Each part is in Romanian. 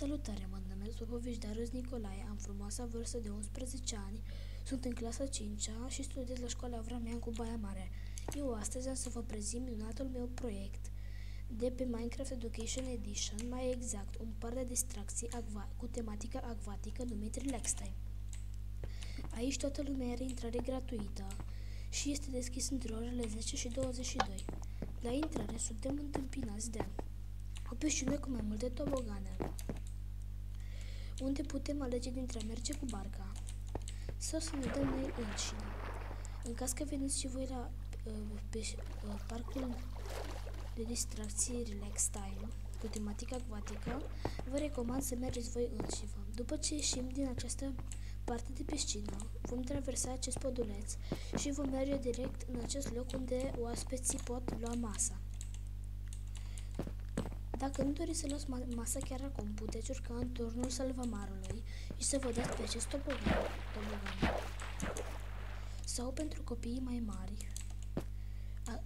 Salutare, mă numesc Popovici Darius Nicolae, am frumoasa vârstă de 11 ani, sunt în clasa 5 -a și studiez la școala Avramean cu Baia Mare. Eu astăzi am să vă prezint minunatul meu proiect de pe Minecraft Education Edition, mai exact un par de distracții cu tematică acvatică numit Relax Time. Aici toată lumea are intrare gratuită și este deschis între orele 10 și 22. La intrare suntem întâmpinați de o piscină cu mai multe tobogane unde putem alege dintre a merge cu barca sau să ne dăm noi înșine. În caz că veniți și voi la uh, pe, uh, parcul de distracție Relax Time cu tematică acvatică, vă recomand să mergeți voi înșivă. După ce ieșim din această parte de piscină, vom traversa acest poduleț și vom merge direct în acest loc unde oaspeții pot lua masa. Dacă nu doriți să luați masa chiar acum, puteți urca în turnul salvamarului și să vă dați pe acest tobogan, tobogan. Sau pentru copiii mai mari. A,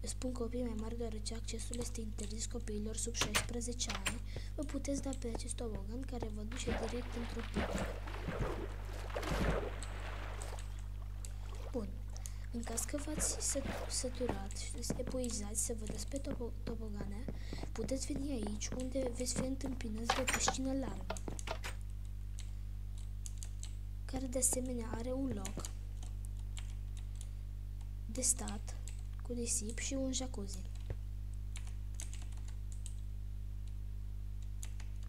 spun copii mai mari deoarece accesul este interzis copiilor sub 16 ani. Vă puteți da pe acest tobogan care vă duce direct într-o pică. Bun. În caz că v-ați săturat și epuizați să vă dați pe tobogane, puteți veni aici unde veți fi întâmpinați de o piscină largă, care de asemenea are un loc de stat cu nisip și un jacuzzi.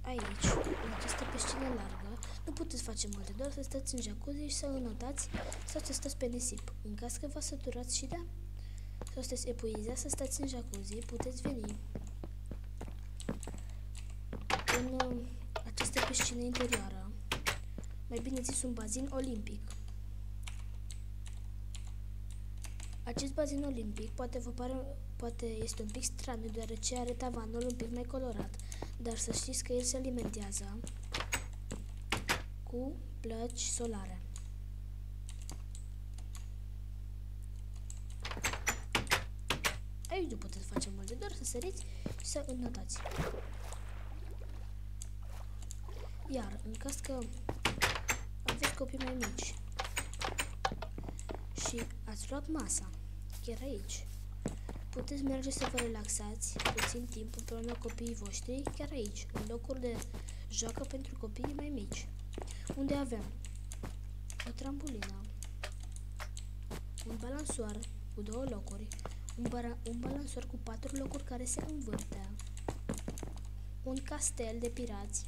Aici, în această piscină largă, nu puteți face multe, doar să stați în jacuzzi și să înotați sau să stați pe nisip. În caz că vă săturați și da, sau sunteți epuizați să stați în jacuzzi, puteți veni în uh, această piscină interioară, mai bine zis un bazin olimpic. Acest bazin olimpic poate vă pare, poate este un pic straniu, deoarece are tavanul un pic mai colorat, dar să știți că el se alimentează cu plăci solare. Aici nu puteți face multe, doar să săriți și să înnotați. Iar, în caz că aveți copii mai mici și ați luat masa, chiar aici, puteți merge să vă relaxați puțin timp împreună cu copiii voștri, chiar aici, în locuri de joacă pentru copiii mai mici, unde avem o trambulină, un balansoar cu două locuri, un, un balansoar cu patru locuri care se învârte, un castel de pirați,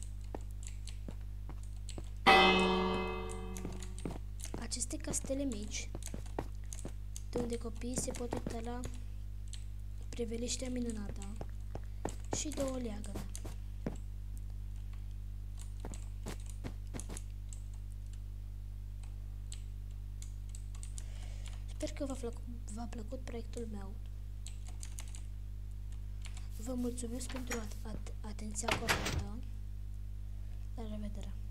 aceste castele mici, de unde copiii se pot uita la preveliștea minunată și două leagăne. Sper că v-a plăcut proiectul meu. Vă mulțumesc pentru at at atenția acordată. La revedere!